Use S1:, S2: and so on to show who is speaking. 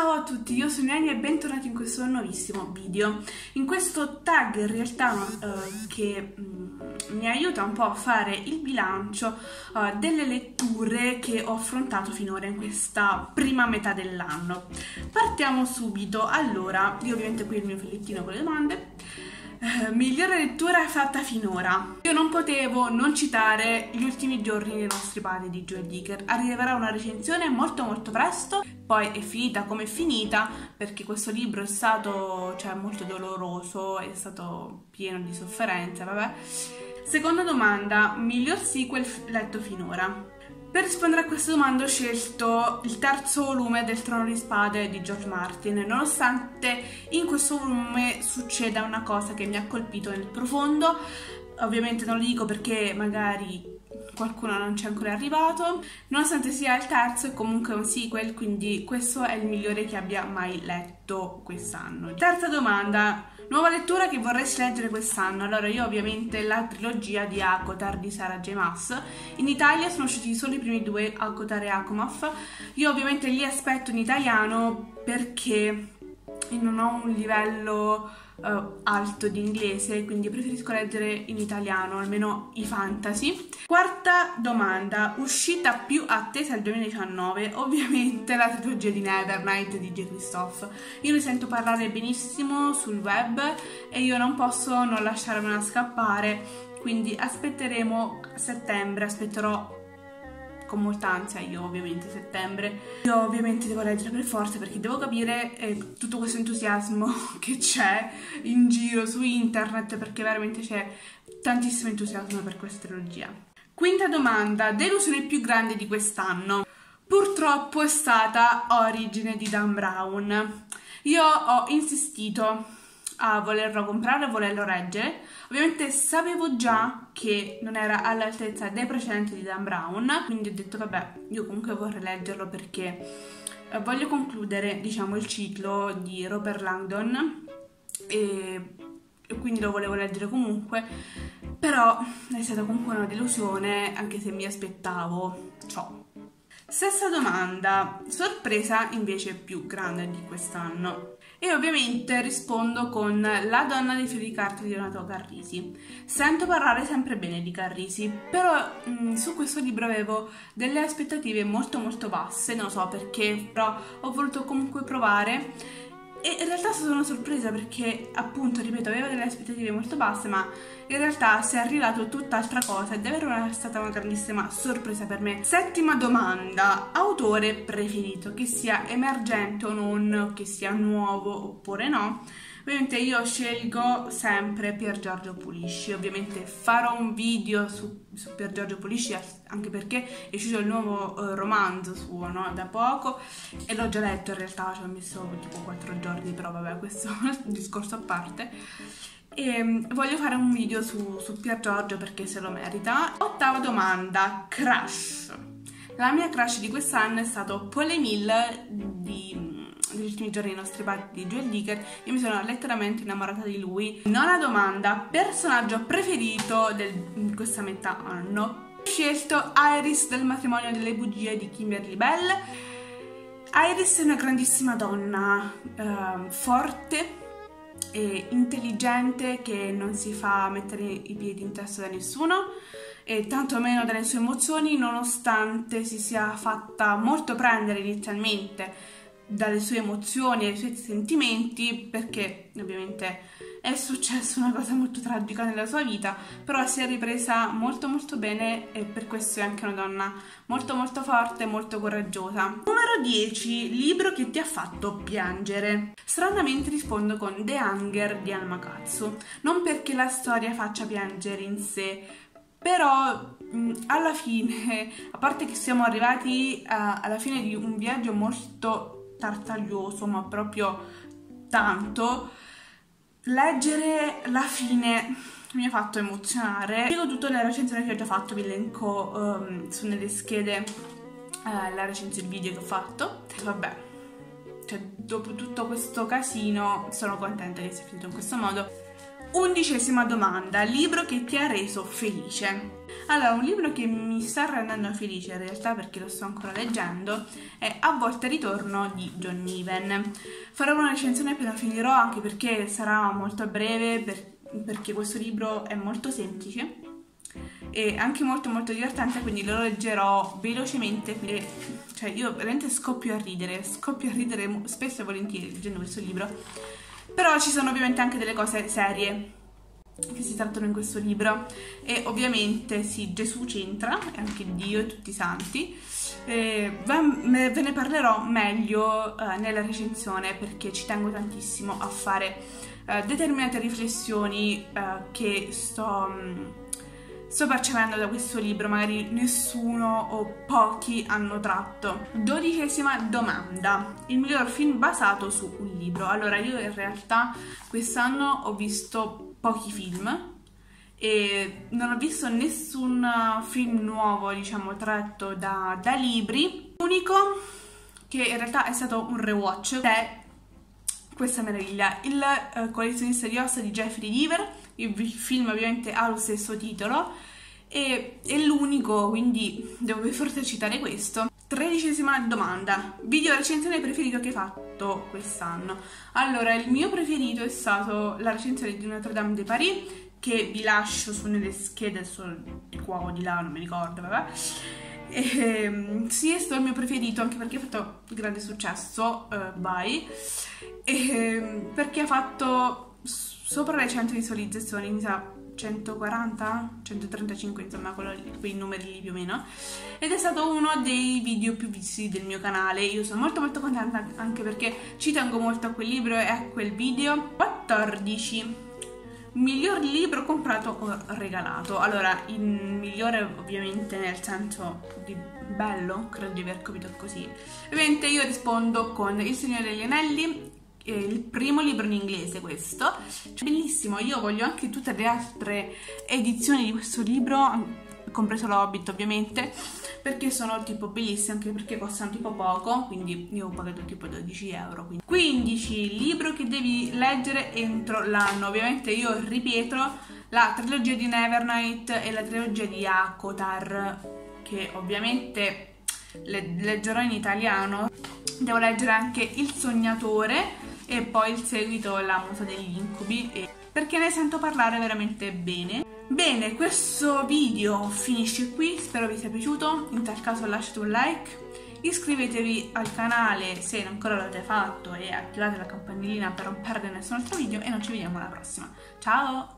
S1: Ciao a tutti, io sono Nani e bentornati in questo nuovissimo video. In questo tag in realtà uh, che um, mi aiuta un po' a fare il bilancio uh, delle letture che ho affrontato finora in questa prima metà dell'anno. Partiamo subito. Allora, io ovviamente qui il mio fogliettino con le domande. Uh, migliore lettura fatta finora. Io non potevo non citare gli ultimi giorni dei nostri padri di Joel Dicker. Arriverà una recensione molto molto presto poi è finita come è finita perché questo libro è stato cioè, molto doloroso, è stato pieno di sofferenze, vabbè. Seconda domanda, miglior sequel letto finora? Per rispondere a questa domanda ho scelto il terzo volume del Trono di Spade di George Martin, nonostante in questo volume succeda una cosa che mi ha colpito nel profondo, ovviamente non lo dico perché magari qualcuno non ci è ancora arrivato, nonostante sia il terzo è comunque un sequel, quindi questo è il migliore che abbia mai letto quest'anno. Terza domanda, nuova lettura che vorresti leggere quest'anno? Allora io ovviamente la trilogia di Akotar di Sarah J. Maas, in Italia sono usciti solo i primi due, Akotar e Akomov, io ovviamente li aspetto in italiano perché non ho un livello uh, alto di inglese, quindi preferisco leggere in italiano, almeno i fantasy. Quarta domanda, uscita più attesa del 2019, ovviamente la trilogia di Nevernight di J. Christophe. Io ne sento parlare benissimo sul web e io non posso non lasciarmela scappare, quindi aspetteremo settembre, aspetterò con molta ansia io ovviamente settembre. Io ovviamente devo leggere per forza perché devo capire eh, tutto questo entusiasmo che c'è in giro su internet perché veramente c'è tantissimo entusiasmo per questa trilogia. Quinta domanda, delusione più grande di quest'anno? Purtroppo è stata Origine di Dan Brown. Io ho insistito a volerlo comprare, a volerlo reggere. Ovviamente sapevo già che non era all'altezza dei precedenti di Dan Brown, quindi ho detto vabbè, io comunque vorrei leggerlo perché eh, voglio concludere, diciamo, il ciclo di Robert Langdon e, e quindi lo volevo leggere comunque, però è stata comunque una delusione, anche se mi aspettavo ciò. Stessa domanda, sorpresa invece più grande di quest'anno. E ovviamente rispondo con La donna dei fiori di carta di Donato Carrisi. Sento parlare sempre bene di Carrisi, però mh, mm, su questo libro avevo delle aspettative molto molto basse, non so perché, però ho voluto comunque provare e in realtà sono sorpresa perché, appunto, ripeto, avevo delle aspettative molto basse, ma in realtà si è arrivato tutt'altra cosa è davvero stata una grandissima sorpresa per me. Settima domanda, autore preferito, che sia emergente o non, che sia nuovo oppure no. Ovviamente io scelgo sempre Pier Giorgio Pulisci, ovviamente farò un video su, su Pier Giorgio Pulisci anche perché è uscito il nuovo uh, romanzo suo no? da poco e l'ho già letto in realtà, ci ho messo tipo 4 giorni, però vabbè questo è un discorso a parte. E um, voglio fare un video su, su Pier Giorgio perché se lo merita. Ottava domanda, crush. La mia crush di quest'anno è stato Paul Emile di negli ultimi giorni i nostri padri di Joel Dicker, io mi sono letteralmente innamorata di lui. Nona domanda, personaggio preferito di questa metà anno? Ho scelto Iris del matrimonio delle bugie di Kimberly Bell. Iris è una grandissima donna, eh, forte e intelligente che non si fa mettere i piedi in testa da nessuno e tantomeno dalle sue emozioni nonostante si sia fatta molto prendere inizialmente dalle sue emozioni dai suoi sentimenti perché ovviamente è successa una cosa molto tragica nella sua vita però si è ripresa molto molto bene e per questo è anche una donna molto molto forte e molto coraggiosa. Numero 10 libro che ti ha fatto piangere. Stranamente rispondo con The Hunger di Anna Makatsu non perché la storia faccia piangere in sé però alla fine a parte che siamo arrivati uh, alla fine di un viaggio molto tartaglioso, ma proprio tanto. Leggere la fine mi ha fatto emozionare. Spiego tutte le recensioni che ho già fatto, vi elenco um, su nelle schede uh, la recensione video che ho fatto. Vabbè, cioè, dopo tutto questo casino sono contenta che sia finito in questo modo. Undicesima domanda, libro che ti ha reso felice. Allora, un libro che mi sta rendendo felice in realtà perché lo sto ancora leggendo è A volte ritorno di John Niven. Farò una recensione appena finirò anche perché sarà molto breve per, perché questo libro è molto semplice e anche molto molto divertente quindi lo leggerò velocemente quindi, cioè io veramente scoppio a ridere scoppio a ridere spesso e volentieri leggendo questo libro però ci sono ovviamente anche delle cose serie che si trattano in questo libro e ovviamente sì, Gesù c'entra, e anche Dio e tutti i santi. Eh, ve ne parlerò meglio eh, nella recensione perché ci tengo tantissimo a fare eh, determinate riflessioni eh, che sto, mm, sto percependo da questo libro, magari nessuno o pochi hanno tratto. Dodicesima domanda, il miglior film basato su un libro. Allora io in realtà quest'anno ho visto pochi film e non ho visto nessun film nuovo, diciamo, tratto da, da libri. L'unico che in realtà è stato un rewatch è questa meraviglia, il uh, collezionista di ossa di Jeffrey Deaver, il film ovviamente ha lo stesso titolo e è l'unico, quindi devo per forza citare questo. Tredicesima domanda, video recensione preferito che hai fatto quest'anno? Allora, il mio preferito è stato la recensione di Notre Dame de Paris, che vi lascio su nelle schede, di qua o di là, non mi ricordo, vabbè. E, ehm, sì, è stato il mio preferito anche perché ha fatto grande successo, uh, bye, e, ehm, perché ha fatto sopra le 100 visualizzazioni, mi sa 140, 135 insomma quei numeri lì più o meno. Ed è stato uno dei video più visti del mio canale. Io sono molto molto contenta anche perché ci tengo molto a quel libro e a quel video 14 miglior libro comprato o regalato. Allora il migliore ovviamente nel senso di bello credo di aver capito così. Ovviamente io rispondo con Il Signore degli Anelli il primo libro in inglese questo, bellissimo, io voglio anche tutte le altre edizioni di questo libro, compreso l'Hobbit ovviamente, perché sono tipo bellissime, anche perché costano tipo poco, quindi io ho pagato tipo 12 euro. Quindi. 15, libro che devi leggere entro l'anno, ovviamente io ripeto la trilogia di Nevernight e la trilogia di Akotar, che ovviamente le leggerò in italiano. Devo leggere anche Il Sognatore, e poi il seguito La musa degli incubi perché ne sento parlare veramente bene. Bene, questo video finisce qui, spero vi sia piaciuto, in tal caso lasciate un like, iscrivetevi al canale se ancora l'avete fatto e attivate la campanellina per non perdere nessun altro video e noi ci vediamo alla prossima. Ciao!